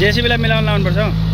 जेसिबीलाई मिलाउन लाउनुपर्छ हौ।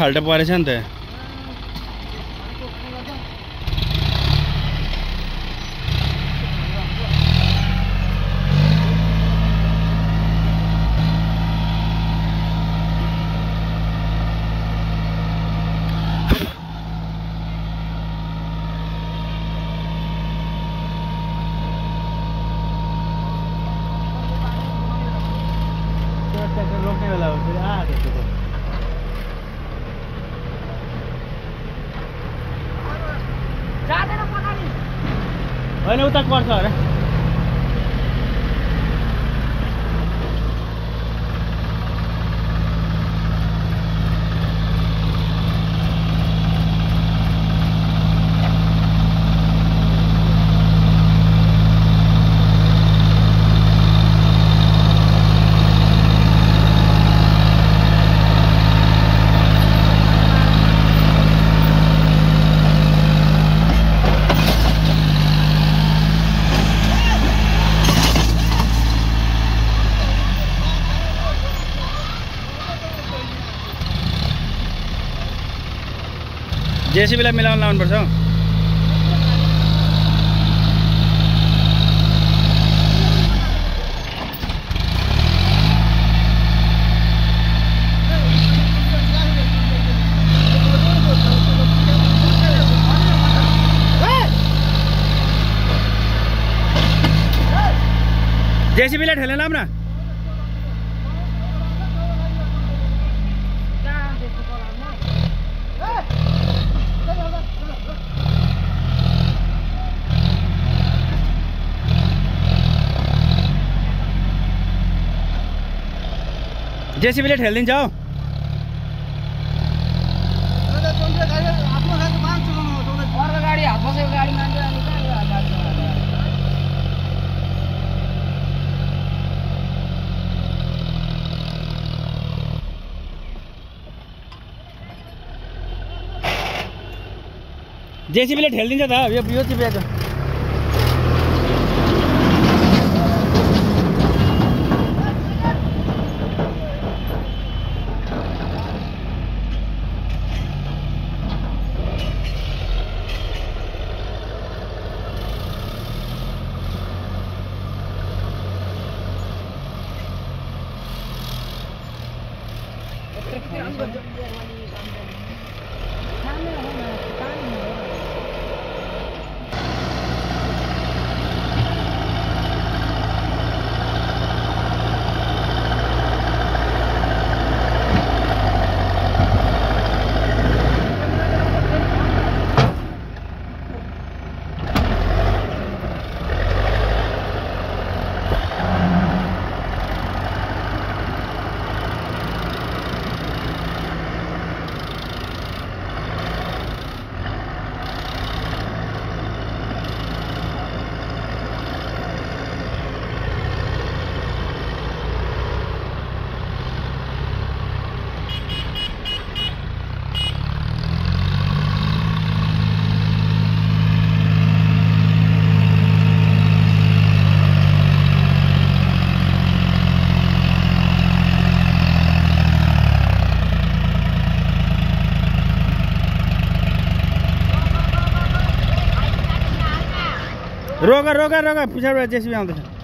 खाल्टो परेछ नि त रोक्ने बेला हो फेरि आएको होइन उता पर्छ अरे जेसिबीलाई मिलाउन लाउनुपर्छ हौ। जेसिबीलाई ठेलेन लाऊँ न जेसिबीले ठेलिदिन्छ हौ अर्को गाडी हात बसेको गाडी मान्छे अनि कहाँ यो यो चिपिएको रोग रोग रोग पछाडिबाट जेसिबी आउँदैछ